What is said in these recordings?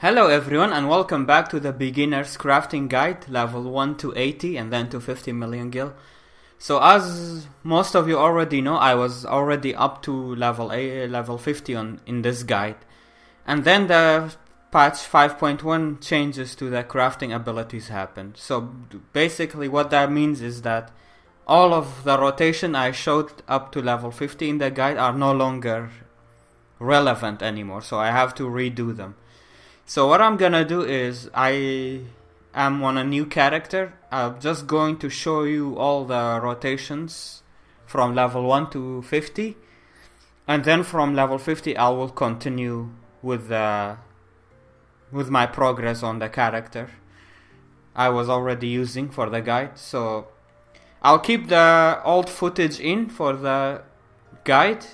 Hello everyone and welcome back to the beginner's crafting guide level 1 to 80 and then to 50 million gil. So as most of you already know I was already up to level A, level 50 on in this guide. And then the patch 5.1 changes to the crafting abilities happened. So basically what that means is that all of the rotation I showed up to level 50 in the guide are no longer relevant anymore. So I have to redo them. So what I'm gonna do is I am on a new character. I'm just going to show you all the rotations from level 1 to 50 and then from level 50 I will continue with the with my progress on the character I was already using for the guide. So I'll keep the old footage in for the guide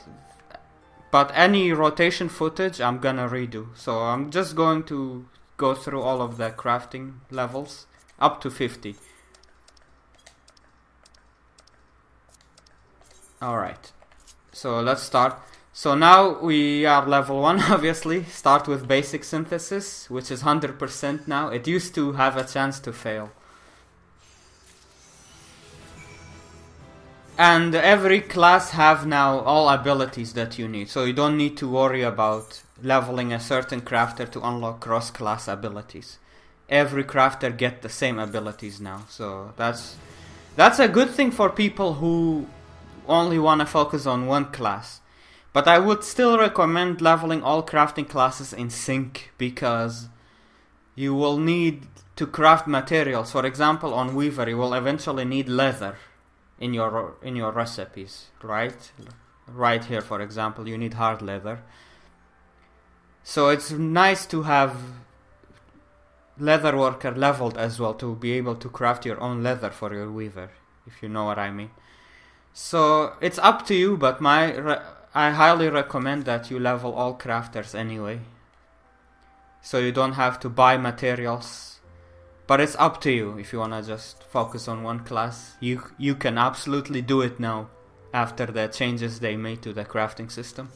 but any rotation footage I'm gonna redo. So I'm just going to go through all of the crafting levels up to 50. Alright, so let's start. So now we are level 1 obviously, start with basic synthesis, which is 100% now. It used to have a chance to fail. And every class have now all abilities that you need. So you don't need to worry about leveling a certain crafter to unlock cross class abilities. Every crafter get the same abilities now. So that's that's a good thing for people who only want to focus on one class. But i would still recommend leveling all crafting classes in sync because you will need to craft materials. For example on weaver you will eventually need leather in your in your recipes, right? Right here, for example, you need hard leather. So it's nice to have leather worker leveled as well to be able to craft your own leather for your weaver, if you know what I mean. So it's up to you, but my I highly recommend that you level all crafters anyway. So you don't have to buy materials but it's up to you if you wanna just focus on one class. You you can absolutely do it now after the changes they made to the crafting system.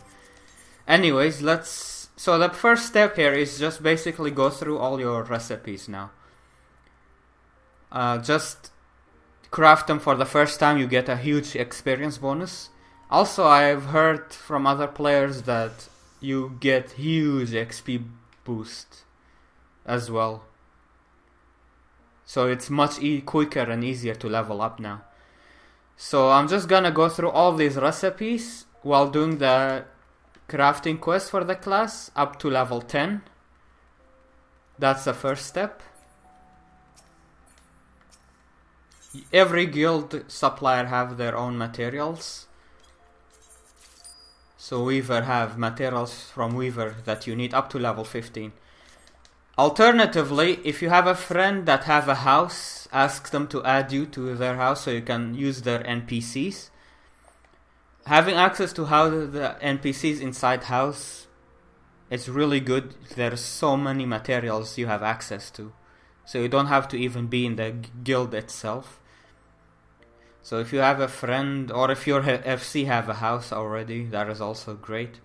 Anyways, let's so the first step here is just basically go through all your recipes now. Uh, just craft them for the first time, you get a huge experience bonus. Also, I've heard from other players that you get huge XP boost as well so it's much e quicker and easier to level up now. So I'm just gonna go through all these recipes while doing the crafting quest for the class up to level 10. That's the first step. Every guild supplier have their own materials. So Weaver have materials from Weaver that you need up to level 15. Alternatively, if you have a friend that have a house, ask them to add you to their house so you can use their NPCs. Having access to how the NPCs inside house it's really good. There's so many materials you have access to. So you don't have to even be in the guild itself. So if you have a friend or if your FC have a house already, that is also great.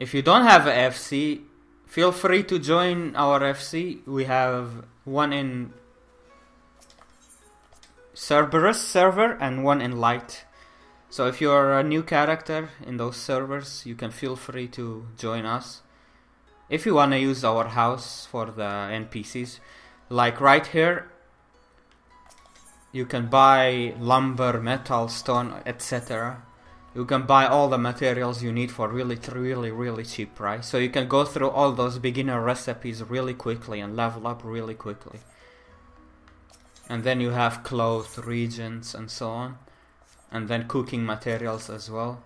If you don't have a FC, feel free to join our FC. We have one in Cerberus server and one in Light. So if you're a new character in those servers, you can feel free to join us. If you want to use our house for the NPCs, like right here, you can buy lumber, metal, stone, etc you can buy all the materials you need for really really really cheap price so you can go through all those beginner recipes really quickly and level up really quickly. And then you have clothes regions and so on. And then cooking materials as well.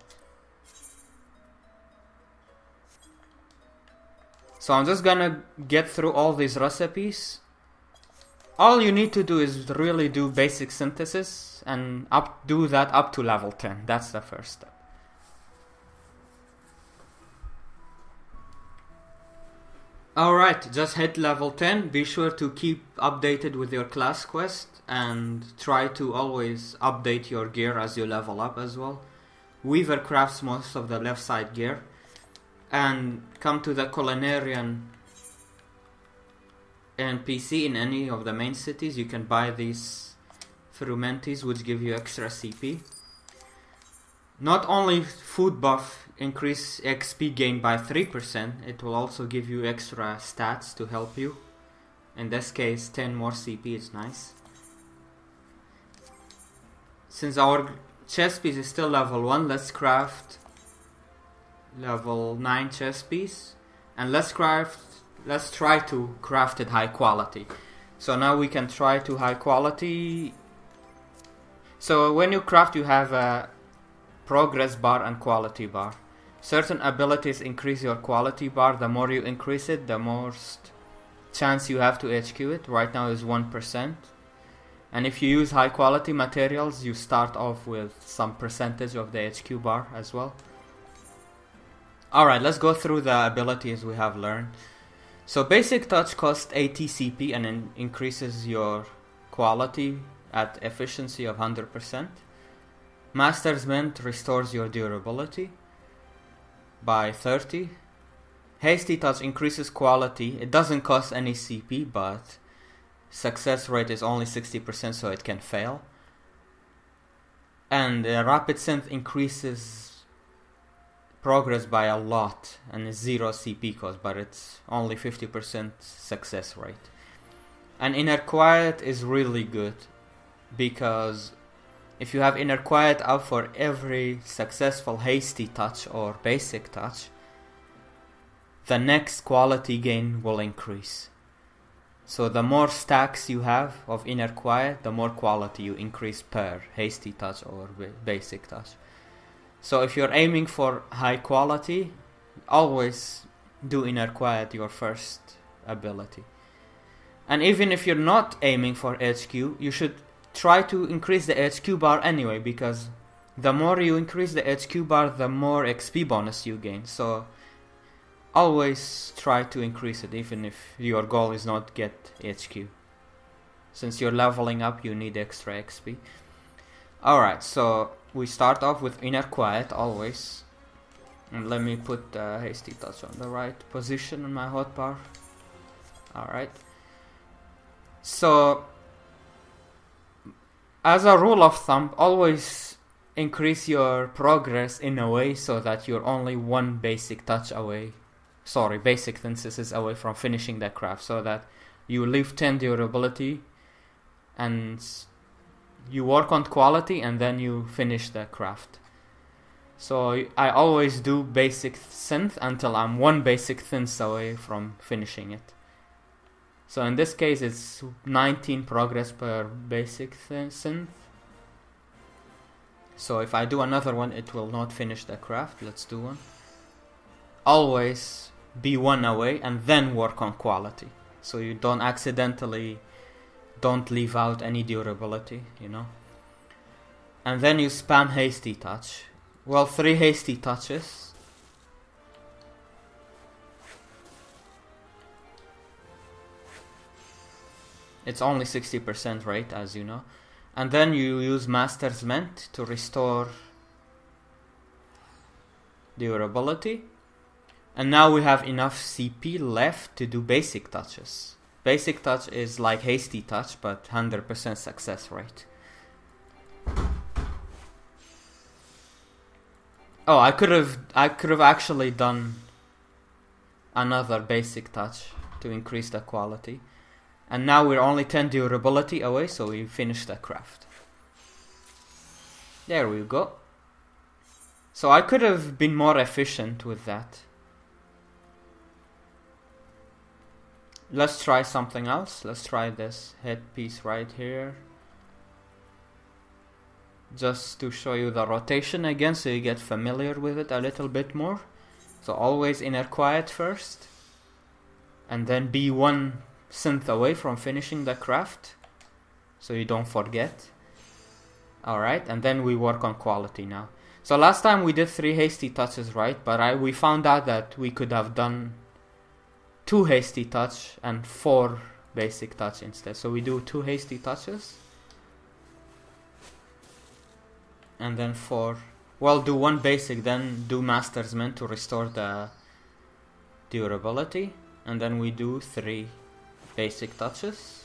So I'm just gonna get through all these recipes all you need to do is really do basic synthesis and up do that up to level 10 that's the first step Alright, just hit level 10. Be sure to keep updated with your class quest and try to always update your gear as you level up as well. Weaver crafts most of the left side gear. And come to the culinarian NPC in any of the main cities you can buy these frumenties which give you extra CP. Not only food buff increase XP gain by 3%, it will also give you extra stats to help you. In this case 10 more CP is nice. Since our chess piece is still level 1, let's craft level 9 chess piece and let's craft let's try to craft it high quality. So now we can try to high quality. So when you craft you have a progress bar and quality bar. Certain abilities increase your quality bar. The more you increase it the most chance you have to HQ it. Right now is 1% and if you use high quality materials you start off with some percentage of the HQ bar as well. Alright let's go through the abilities we have learned so basic touch costs 80 CP and in increases your quality at efficiency of 100%. Master's Mend restores your durability by 30. Hasty Touch increases quality. It doesn't cost any CP, but success rate is only 60% so it can fail. And uh, Rapid Synth increases progress by a lot and zero CP cost, but it's only 50% success rate. And inner quiet is really good because if you have inner quiet up for every successful hasty touch or basic touch, the next quality gain will increase. So the more stacks you have of inner quiet, the more quality you increase per hasty touch or basic touch. So if you're aiming for high quality, always do inner quiet your first ability. And even if you're not aiming for HQ, you should try to increase the HQ bar anyway because the more you increase the HQ bar, the more XP bonus you gain. So always try to increase it even if your goal is not get HQ. Since you're leveling up, you need extra XP. Alright, so we start off with inner quiet always. And let me put the hasty touch on the right position on my hotbar. Alright. So, as a rule of thumb, always increase your progress in a way so that you're only one basic touch away. Sorry, basic synthesis away from finishing the craft so that you leave 10 durability and you work on quality and then you finish the craft. So I always do basic synth until I'm one basic synth away from finishing it. So in this case it's 19 progress per basic synth. So if I do another one it will not finish the craft. Let's do one. Always be one away and then work on quality. So you don't accidentally don't leave out any durability, you know. And then you spam hasty touch. Well, three hasty touches. It's only 60% rate, as you know. And then you use Master's Mend to restore durability. And now we have enough CP left to do basic touches. Basic touch is like hasty touch, but 100% success rate. Oh, I could have I could have actually done another basic touch to increase the quality. And now we're only 10 durability away, so we finished the craft. There we go. So I could have been more efficient with that. Let's try something else. Let's try this headpiece right here. Just to show you the rotation again so you get familiar with it a little bit more. So always inner quiet first. And then be one synth away from finishing the craft. So you don't forget. Alright, and then we work on quality now. So last time we did three hasty touches, right? But I, we found out that we could have done two hasty touch and four basic touch instead. So we do two hasty touches and then four. Well, do one basic, then do Master's Mend to restore the durability, and then we do three basic touches.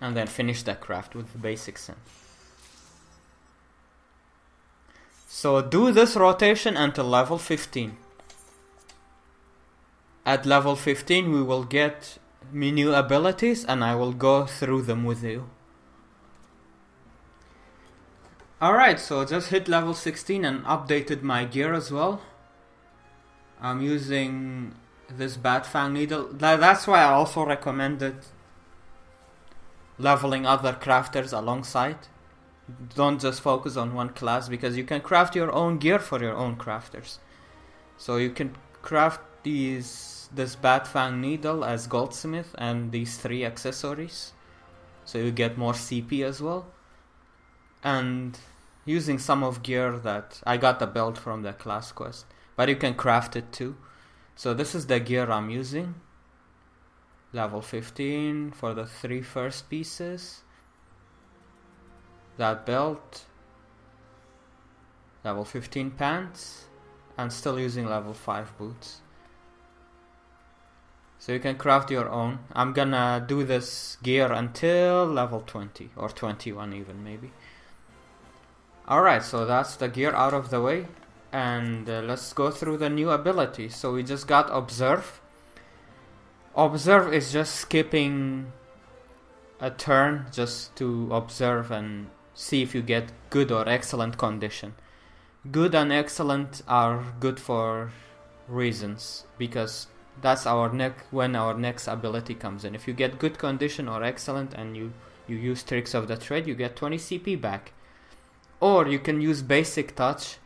And then finish the craft with the basic synth. So do this rotation until level 15. At level 15 we will get new abilities and I will go through them with you. Alright, so just hit level 16 and updated my gear as well. I'm using this Bat Fang needle. That's why I also recommended leveling other crafters alongside. Don't just focus on one class because you can craft your own gear for your own crafters. So you can craft these this Bat Fang needle as goldsmith and these three accessories. So you get more CP as well. And using some of gear that I got the belt from the class quest. But you can craft it too. So this is the gear I'm using level 15 for the three first pieces that belt level 15 pants and still using level 5 boots. So you can craft your own. I'm gonna do this gear until level 20 or 21 even maybe. Alright so that's the gear out of the way and uh, let's go through the new ability. so we just got observe. Observe is just skipping a turn just to observe and see if you get good or excellent condition. Good and excellent are good for reasons because that's our neck when our next ability comes in. If you get good condition or excellent and you you use tricks of the trade, you get 20 CP back. Or you can use basic touch.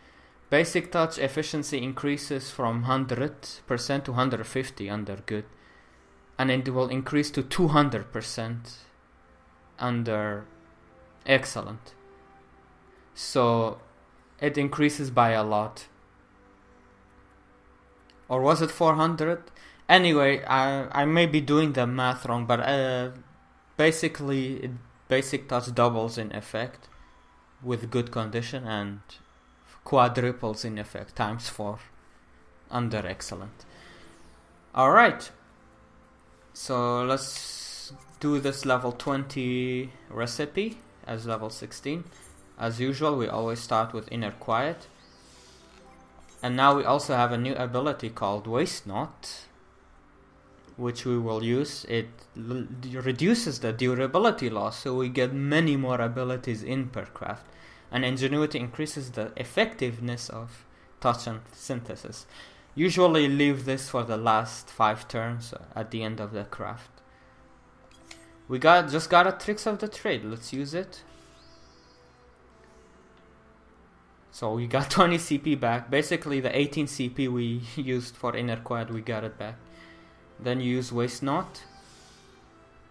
Basic touch efficiency increases from 100% to 150 under good and it will increase to 200% under excellent. So it increases by a lot. Or was it 400? Anyway, I, I may be doing the math wrong, but uh, basically, it, basic touch doubles in effect with good condition and quadruples in effect times 4 under excellent. Alright, so let's do this level 20 recipe as level 16. As usual, we always start with Inner Quiet. And now we also have a new ability called Waste Not, which we will use. It reduces the durability loss, so we get many more abilities in per craft. And Ingenuity increases the effectiveness of touch and synthesis. Usually leave this for the last 5 turns at the end of the craft. We got just got a tricks of the trade. Let's use it. So we got 20 CP back. Basically the 18 CP we used for inner quiet, we got it back. Then you use waste not.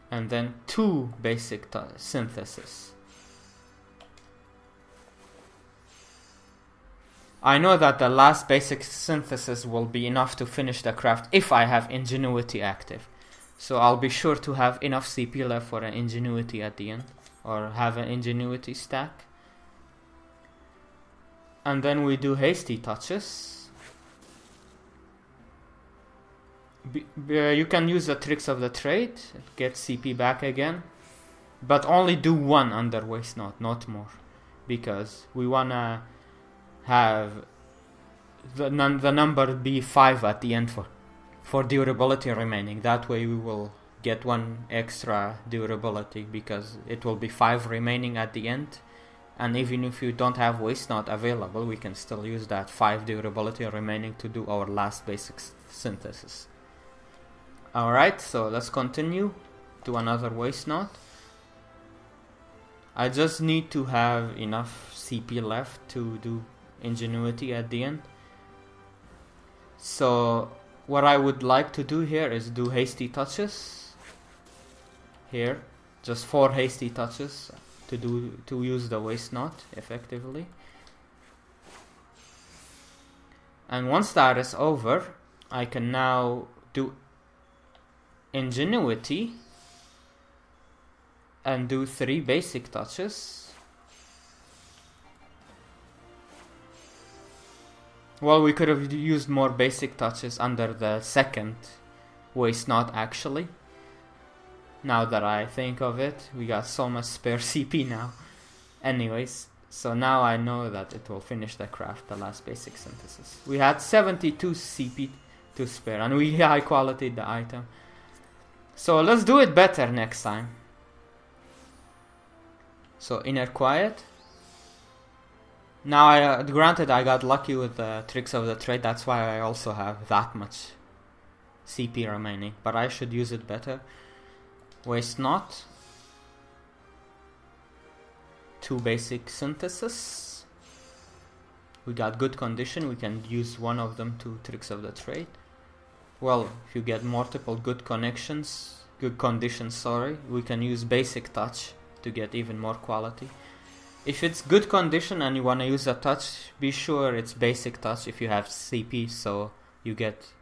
And then two basic synthesis. I know that the last basic synthesis will be enough to finish the craft if I have Ingenuity active. So I'll be sure to have enough CP left for an Ingenuity at the end. Or have an Ingenuity stack. And then we do Hasty Touches. Be, uh, you can use the tricks of the trade, get CP back again. But only do one under Waste Not, not more. Because we wanna have the, num- the number be 5 at the end for, for durability remaining. That way we will get one extra durability because it will be 5 remaining at the end. And even if you don't have waste not available, we can still use that 5 durability remaining to do our last basic synthesis. Alright, so let's continue to another waste not. I just need to have enough CP left to do ingenuity at the end. So what I would like to do here is do hasty touches. Here, just four hasty touches to do to use the waste not effectively. And once that is over, I can now do ingenuity and do three basic touches Well, we could have used more basic touches under the second waste not actually. Now that I think of it, we got so much spare CP now. Anyways, so now I know that it will finish the craft, the last basic synthesis. We had 72 CP to spare and we high quality the item. So let's do it better next time. So inner quiet. Now, I, uh, granted, I got lucky with the tricks of the trade. That's why I also have that much CP remaining. But I should use it better. Waste not. Two basic synthesis. We got good condition. We can use one of them to tricks of the trade. Well, if you get multiple good connections, good conditions, sorry, we can use basic touch to get even more quality. If it's good condition and you want to use a touch, be sure it's basic touch if you have CP, so you get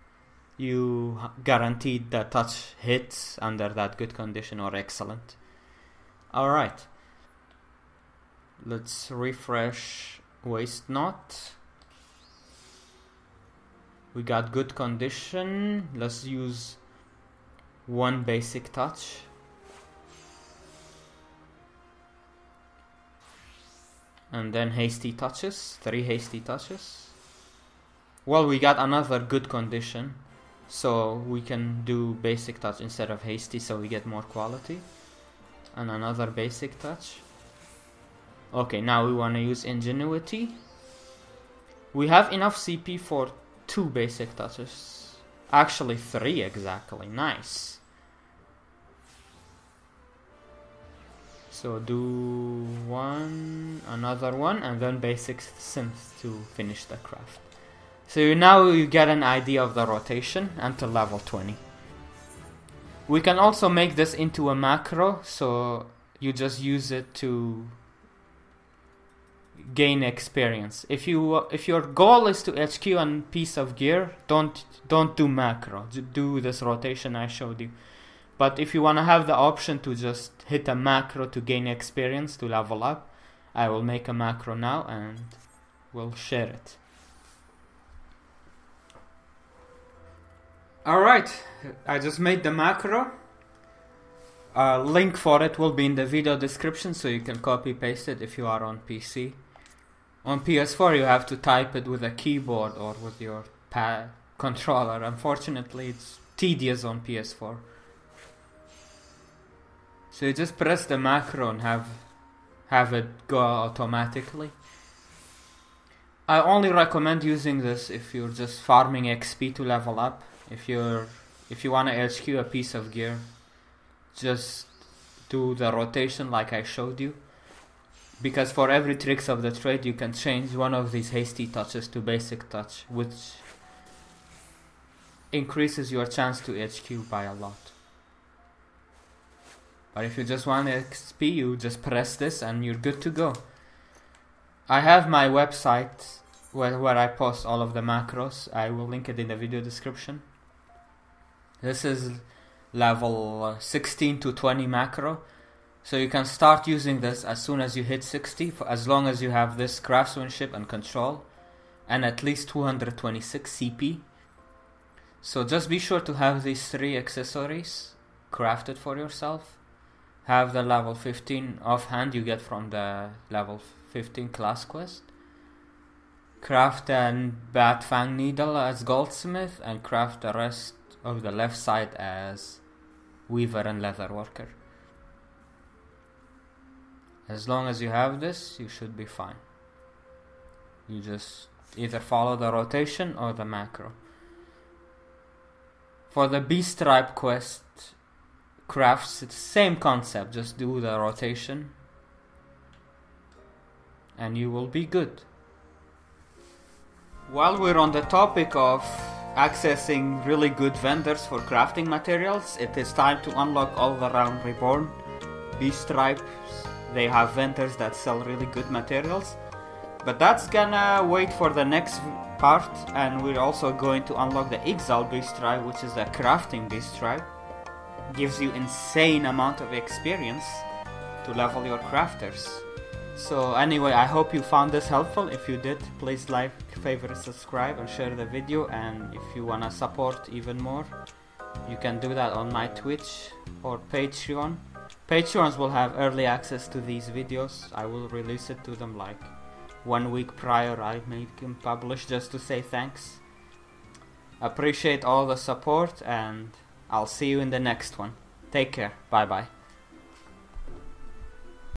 you guaranteed the touch hits under that good condition or excellent. Alright. Let's refresh waste not. We got good condition. Let's use one basic touch. And then hasty touches three hasty touches. Well we got another good condition so we can do basic touch instead of hasty so we get more quality. And another basic touch. Okay now we want to use ingenuity. We have enough CP for two basic touches. Actually three exactly. Nice so do one another one and then basic synth to finish the craft. So now you get an idea of the rotation until level 20 we can also make this into a macro so you just use it to gain experience. If you if your goal is to HQ a piece of gear don't don't do macro. Do this rotation I showed you but if you want to have the option to just hit a macro to gain experience to level up, I will make a macro now and we'll share it. Alright, I just made the macro. A link for it will be in the video description so you can copy paste it if you are on PC. On PS4 you have to type it with a keyboard or with your pad controller. Unfortunately it's tedious on PS4. So you just press the macro and have have it go automatically. I only recommend using this if you're just farming XP to level up. If you're if you want to HQ a piece of gear, just do the rotation like I showed you. Because for every tricks of the trade you can change one of these hasty touches to basic touch, which increases your chance to HQ by a lot. But if you just want XP, you just press this and you're good to go. I have my website where, where I post all of the macros. I will link it in the video description. This is level 16 to 20 macro. So you can start using this as soon as you hit 60, for as long as you have this craftsmanship and control, and at least 226 CP. So just be sure to have these three accessories crafted for yourself have the level 15 offhand you get from the level 15 class quest. Craft a bat fang needle as goldsmith and craft the rest of the left side as weaver and leather worker. As long as you have this, you should be fine. You just either follow the rotation or the macro. For the beast tribe quest, crafts it's the same concept just do the rotation. And you will be good. While we're on the topic of accessing really good vendors for crafting materials it is time to unlock all the Realm Reborn beast tribes. They have vendors that sell really good materials. But that's gonna wait for the next part and we're also going to unlock the Ixal beast tribe which is the crafting beast tribe gives you insane amount of experience to level your crafters. So anyway, I hope you found this helpful. If you did, please like, favorite, subscribe, and share the video. And if you wanna support even more, you can do that on my Twitch or Patreon. Patreons will have early access to these videos. I will release it to them like one week prior I make them publish just to say thanks. Appreciate all the support and I'll see you in the next one. Take care. Bye bye.